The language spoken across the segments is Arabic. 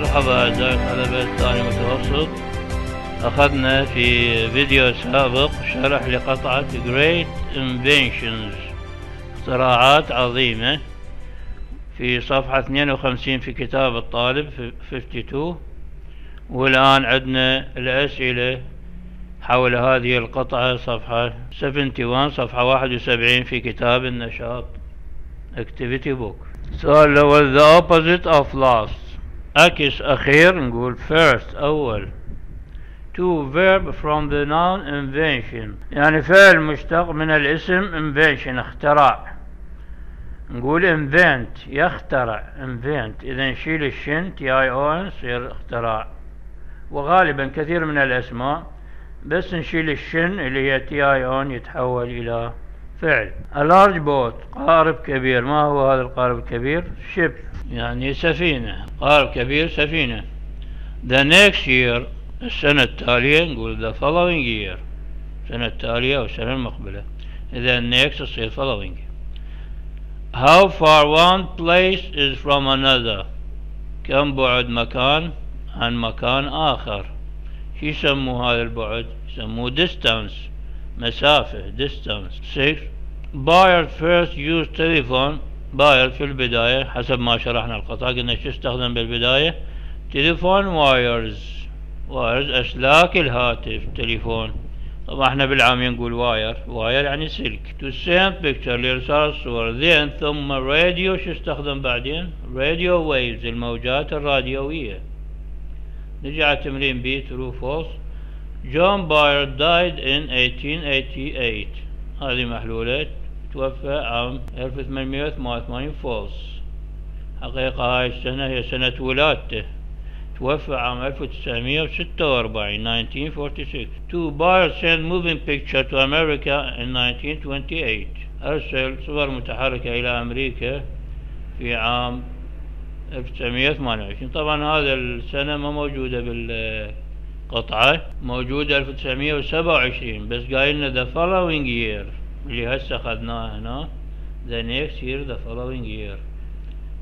مرحبا أعزائي طلبة ثاني متوسط أخذنا في فيديو سابق شرح لقطعة Great Inventions اختراعات عظيمة. في صفحة 52 في كتاب الطالب 52 والآن عندنا الأسئلة حول هذه القطعة صفحة 71 صفحة 71 في كتاب النشاط. Activity Book. السؤال الأول the opposite of last أكس أخير نقول first أول. To verb from the noun invention يعني فعل مشتق من الاسم invention اختراع. نقول invent يخترع. invent إذا نشيل الشن تي اي أو يصير اختراع. وغالبا كثير من الأسماء بس نشيل الـ tion اللي هي T I O N يتحول إلى فعل. A large boat قارب كبير. ما هو هذا القارب الكبير؟ Ship. يعني سفينة. قارب كبير سفينة. The next year السنة التالية نقول the following year. السنة التالية أو السنة المقبلة. إذا next تصير following. How far one place is from another? كم بعد مكان عن مكان آخر. شو يسموا هذا البعد؟ يسموه distance. مسافة distance 6 Baird first use telephone. Baird في البداية حسب ما شرحنا القطع قلنا شو استخدم بالبداية؟ telephone wires wires أسلاك الهاتف تليفون طبعا إحنا بالعامية نقول wire wire يعني سلك to send picture لإرسال الصور then ثم راديو شو استخدم بعدين؟ radio waves الموجات الراديوية. نجي على تمرين B true false. John Baird died in 1888 هذه محلولات توفى عام 1888 false. حقيقة هاي السنة هي سنة ولادته. توفى عام 1946 1946 Two Baird send moving picture to America in 1928 أرسل صور متحركة إلى أمريكا في عام 1928 طبعا هذا السنة ما موجودة بالقطعة موجودة 1927 بس قايلنا the following year اللي هسه أخذناه هنا the next year the following year.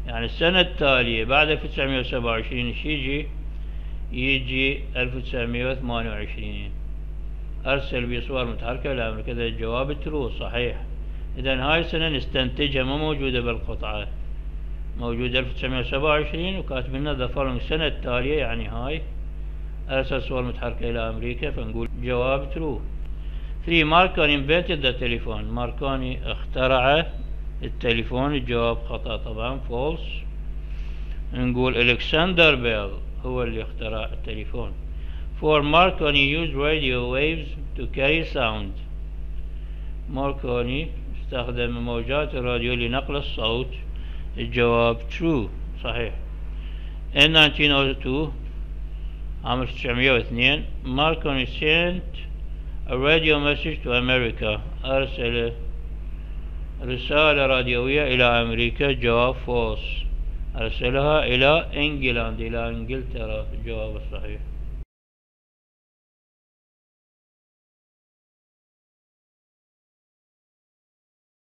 يعني السنة التالية بعد 1927 إيش يجي؟ يجي 1928 أرسل بصور متحركة لأمريكا هذا الجواب ترو صحيح. إذا هاي السنة نستنتجها ما موجودة بالقطعة. موجودة 1927 وكاتب لنا the following السنة التالية يعني هاي. أرسل صور متحركة إلى أمريكا فنقول جواب true 3 ماركوني invented the telephone ماركوني اخترع التليفون الجواب خطأ طبعا false. نقول الكسندر بيل هو اللي اخترع التليفون. Four Marconi used radio waves to carry sound. ماركوني استخدم موجات الراديو لنقل الصوت. الجواب true صحيح. In 1902 عام 1902 ماركوني sent a radio message to أرسل رسالة راديوية إلى أمريكا جواب فوس أرسلها إلى إنجلاند إلى إنجلترا الجواب الصحيح